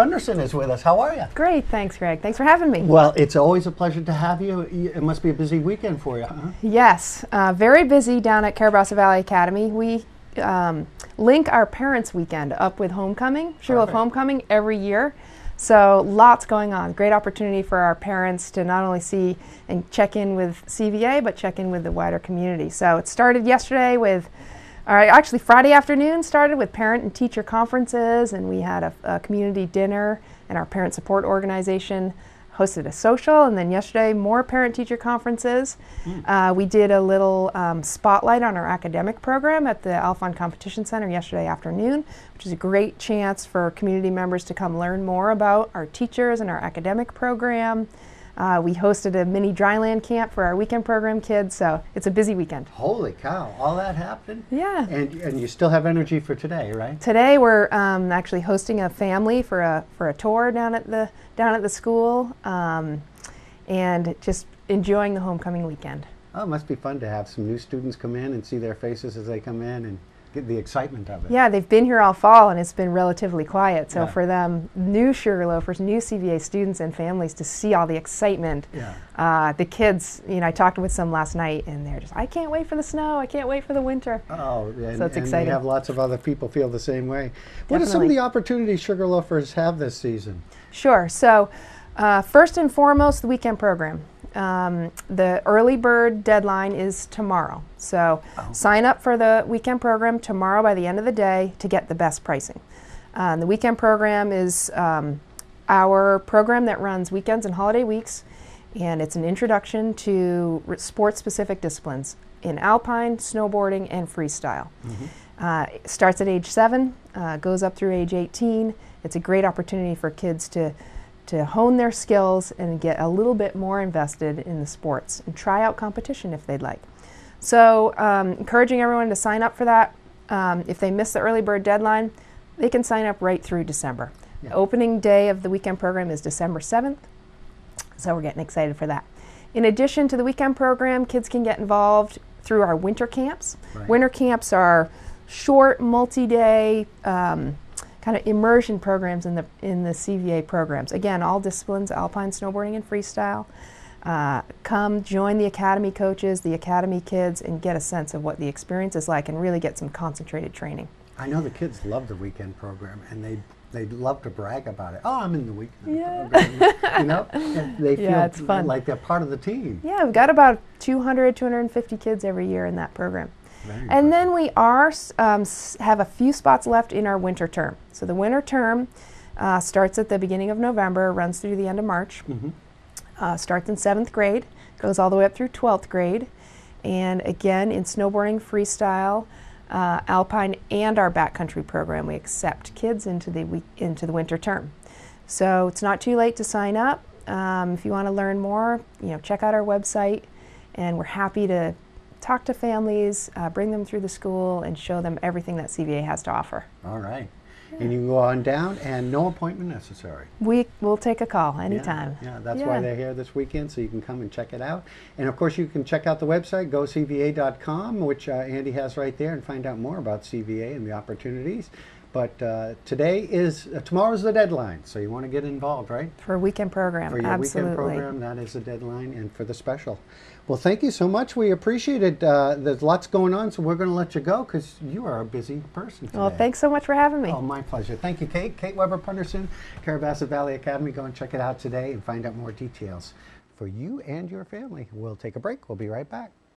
Punderson is with us. How are you? Great, thanks, Greg. Thanks for having me. Well, it's always a pleasure to have you. It must be a busy weekend for you, huh? Yes, uh, very busy down at Carrabassett Valley Academy. We um, link our Parents Weekend up with Homecoming, Sugarloaf. Homecoming, every year. So lots going on. Great opportunity for our parents to not only see and check in with CVA, but check in with the wider community. So it started yesterday with, all right, actually Friday afternoon started with parent and teacher conferences, and we had a, a community dinner, and our parent support organization hosted a social, and then yesterday more parent teacher conferences. Uh, we did a little um, spotlight on our academic program at the Alfond Competition Center yesterday afternoon, which is a great chance for community members to come learn more about our teachers and our academic program. Uh, we hosted a mini dryland camp for our weekend program kids, so it's a busy weekend. Holy cow, all that happened? Yeah. And, and you still have energy for today, right? Today we're um, actually hosting a family for a for a tour down at the down at the school, um, and just enjoying the homecoming weekend. Oh, it must be fun to have some new students come in and see their faces as they come in and the excitement of it. Yeah, they've been here all fall and it's been relatively quiet. So Yeah. for them, new Sugarloafers, new CVA students and families to see all the excitement. Yeah. Uh, the kids, you know, I talked with some last night and they're just, I can't wait for the snow. I can't wait for the winter. Oh, and, So it's and exciting. we have lots of other people feel the same way. What are some of the opportunities Sugarloafers have this season? Sure. So, uh, first and foremost, the weekend program. Um, the early bird deadline is tomorrow. So, sign up for the weekend program tomorrow by the end of the day to get the best pricing. Uh, the weekend program is um, our program that runs weekends and holiday weeks, and it's an introduction to sports specific disciplines in alpine, snowboarding, and freestyle. Uh, starts at age seven, uh, goes up through age 18. It's a great opportunity for kids to, to hone their skills and get a little bit more invested in the sports and try out competition if they'd like. So, um, encouraging everyone to sign up for that. Um, if they miss the early bird deadline, they can sign up right through December. Yeah. The opening day of the weekend program is December 7th, so we're getting excited for that. In addition to the weekend program, kids can get involved through our winter camps. Right. Winter camps are short, multi-day um, kind of immersion programs in the in the CVA programs. Again, all disciplines: alpine, snowboarding, and freestyle. Uh, come join the academy coaches, the academy kids, and get a sense of what the experience is like, and really get some concentrated training. I know the kids love the weekend program and they they love to brag about it. Oh, I'm in the weekend Yeah. program. you know, and they feel Yeah, it's fun. like they're part of the team. Yeah, we've got about 200, 250 kids every year in that program. And then we are um, have a few spots left in our winter term. So the winter term uh, starts at the beginning of November, runs through the end of March. Mhm. Uh, starts in seventh grade, goes all the way up through 12th grade, and again in snowboarding, freestyle, uh, alpine, and our backcountry program, we accept kids into the week, into the winter term. So it's not too late to sign up. Um, if you want to learn more, you know, check out our website, and we're happy to talk to families, uh, bring them through the school, and show them everything that CVA has to offer. All right. And you can go on down and no appointment necessary. We will take a call anytime. Yeah, that's why they're here this weekend, so you can come and check it out. And of course, you can check out the website, gocva.com, which uh, Andy has right there, and find out more about CVA and the opportunities. But uh, today is, uh, tomorrow's the deadline, so you want to get involved, right? For a weekend program, For your absolutely. weekend program, that is the deadline, and for the special. Well, thank you so much. We appreciate it. Uh, there's lots going on, so we're going to let you go because you are a busy person today. Well, thanks so much for having me. Oh, my pleasure. Thank you, Kate. Kate Weber Punderson, Carrabassett Valley Academy. Go and check it out today and find out more details for you and your family. We'll take a break. We'll be right back.